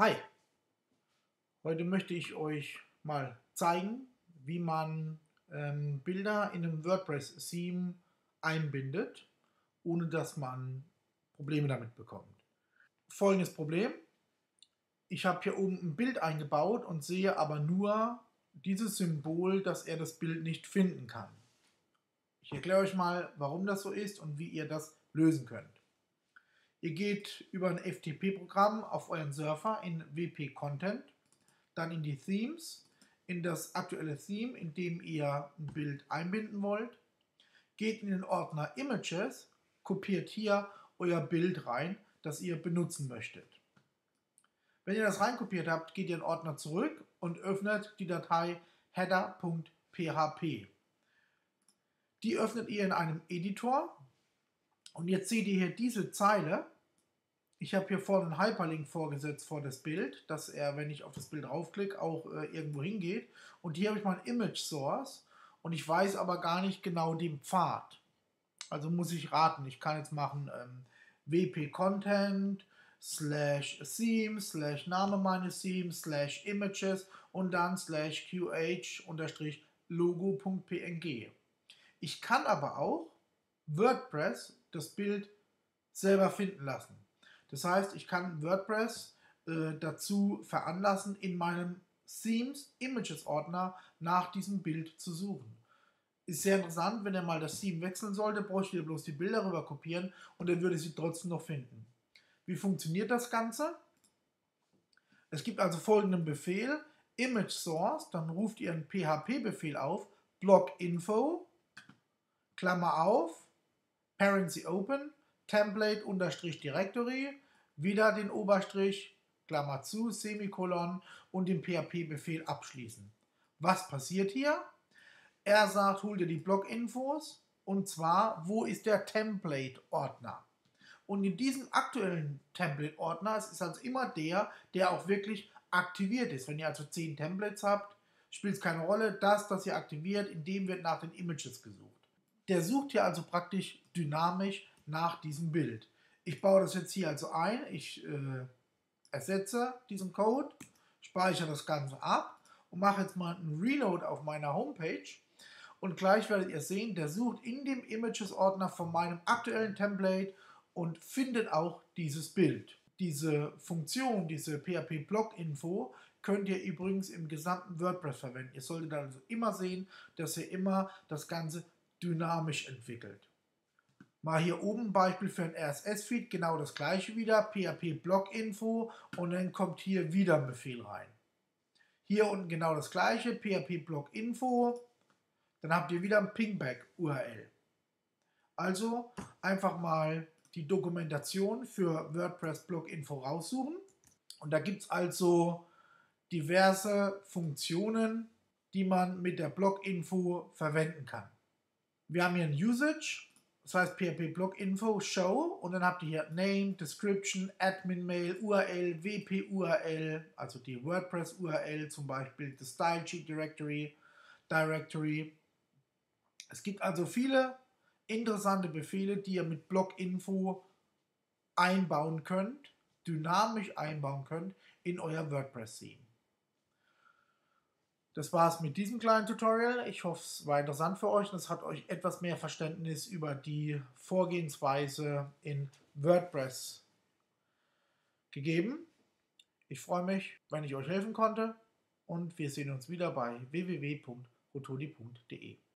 Hi, heute möchte ich euch mal zeigen, wie man ähm, Bilder in einem WordPress-Theme einbindet, ohne dass man Probleme damit bekommt. Folgendes Problem, ich habe hier oben ein Bild eingebaut und sehe aber nur dieses Symbol, dass er das Bild nicht finden kann. Ich erkläre euch mal, warum das so ist und wie ihr das lösen könnt. Ihr geht über ein FTP-Programm auf euren Surfer in WP Content, dann in die Themes, in das aktuelle Theme, in dem ihr ein Bild einbinden wollt, geht in den Ordner Images, kopiert hier euer Bild rein, das ihr benutzen möchtet. Wenn ihr das reinkopiert habt, geht ihr in den Ordner zurück und öffnet die Datei header.php. Die öffnet ihr in einem Editor und jetzt seht ihr hier diese Zeile. Ich habe hier vorne einen Hyperlink vorgesetzt vor das Bild, dass er, wenn ich auf das Bild draufklicke, auch äh, irgendwo hingeht. Und hier habe ich mein Image Source und ich weiß aber gar nicht genau den Pfad. Also muss ich raten. Ich kann jetzt machen ähm, WP Content slash Theme slash Name meines Themes slash Images und dann slash QH unterstrich Logo.png. Ich kann aber auch WordPress das Bild selber finden lassen. Das heißt, ich kann WordPress äh, dazu veranlassen, in meinem Themes Images Ordner nach diesem Bild zu suchen. Ist sehr interessant, wenn er mal das Theme wechseln sollte, bräuchte ich bloß die Bilder rüber kopieren und dann würde sie trotzdem noch finden. Wie funktioniert das Ganze? Es gibt also folgenden Befehl, Image Source, dann ruft ihr einen PHP-Befehl auf, Block Info, Klammer auf, Parency Open, Template unterstrich Directory, wieder den Oberstrich, Klammer zu, Semikolon und den PHP-Befehl abschließen. Was passiert hier? Er sagt, hol dir die Blog-Infos und zwar, wo ist der Template-Ordner? Und in diesem aktuellen Template-Ordner, es ist also immer der, der auch wirklich aktiviert ist. Wenn ihr also 10 Templates habt, spielt es keine Rolle. Das, das ihr aktiviert, in dem wird nach den Images gesucht. Der sucht hier also praktisch dynamisch nach diesem Bild. Ich baue das jetzt hier also ein. Ich äh, ersetze diesen Code, speichere das Ganze ab und mache jetzt mal einen Reload auf meiner Homepage. Und gleich werdet ihr sehen, der sucht in dem Images-Ordner von meinem aktuellen Template und findet auch dieses Bild. Diese Funktion, diese PHP-Blog-Info, könnt ihr übrigens im gesamten WordPress verwenden. Ihr solltet also immer sehen, dass ihr immer das Ganze dynamisch entwickelt. Mal hier oben Beispiel für ein RSS-Feed, genau das gleiche wieder, PHP Blog Info und dann kommt hier wieder ein Befehl rein. Hier unten genau das gleiche, PHP Blog Info, dann habt ihr wieder ein Pingback URL. Also einfach mal die Dokumentation für WordPress Blog Info raussuchen und da gibt es also diverse Funktionen, die man mit der Blog Info verwenden kann. Wir haben hier ein Usage, das heißt PHP Blog Info Show und dann habt ihr hier Name, Description, Admin Mail, URL, WP URL, also die WordPress URL zum Beispiel, das Style Sheet Directory, Directory. Es gibt also viele interessante Befehle, die ihr mit Blog Info einbauen könnt, dynamisch einbauen könnt in euer WordPress-Theme. Das war es mit diesem kleinen Tutorial. Ich hoffe, es war interessant für euch und es hat euch etwas mehr Verständnis über die Vorgehensweise in WordPress gegeben. Ich freue mich, wenn ich euch helfen konnte und wir sehen uns wieder bei www.rotodi.de.